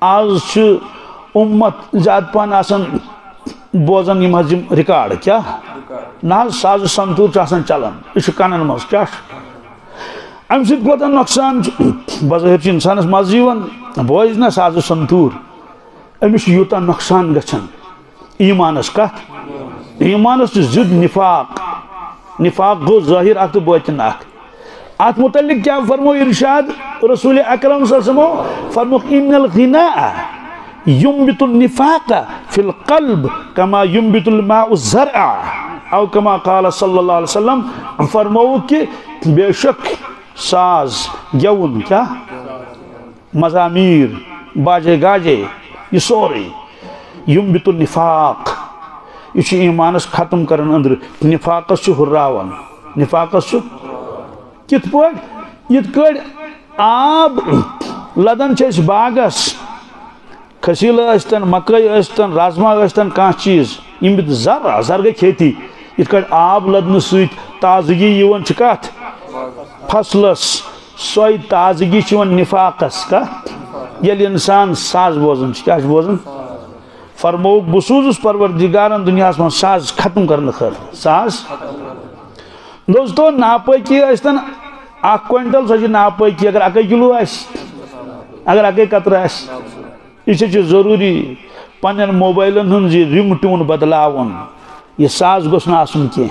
آز امت زیادہ پہن آسان بوزن یم حظ ریکارڈ کیا؟ نہ ساز سنتور چلان یہ کنن مز کیا؟ ام سب کوتاہ نقصان بظاہر انسانس مزہ بوز نا ساز سنتور۔ امس یوتاہ نقصان گھان ایمانس کت؟ ایمانس زد نفاق۔ نفاق گو ظاہر اخ تو باطن اخ آت متعلق کیا فرمو إرشاد رسول اکرم صلی اللہ علیہ وسلم فرمو إن الغناء ينبت النفاق في القلب كما ينبت الماء الزرع أو كما قال صلی اللہ علیہ وسلم فرمو کہ بے شک ساز گیون کیا مزامیر باجے گاجے یہ سوری ينبت النفاق. یہ ایمانس ختم کرن أندر نفاقس چھ ہراون نفاقس چھ کت پہ یت کڑ آب لدن باغس۔ کھسیل اشتن مکئی اشتن رازما اشتن کان چیز۔ یم زر زر گئی کھیتی۔ یت کڑ آب لدن سوت تازگی کت فصلس۔ سوئی تازگی چھ ون نفاقس کا یل انسان ساز بوزن چھ کیا بوزن فرموک بسوزس پروردگارن دنیا من ساز ختم کرنے خر ساز؟ دوستو، ناپاکی اشتن اخ کوئنٹل سو ناپاکی، اگر اکی کلو اس، اگر اکی قطر اس یہ ضروری، پنن موبائلن ہن زی رم ٹون بدلاون، یہ ساز گوس نہ آسن کی